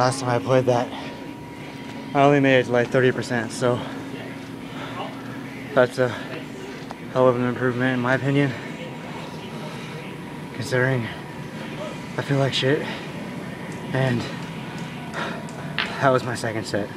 last time I played that, I only made it to like 30%, so that's a hell of an improvement in my opinion. Considering I feel like shit. And that was my second set.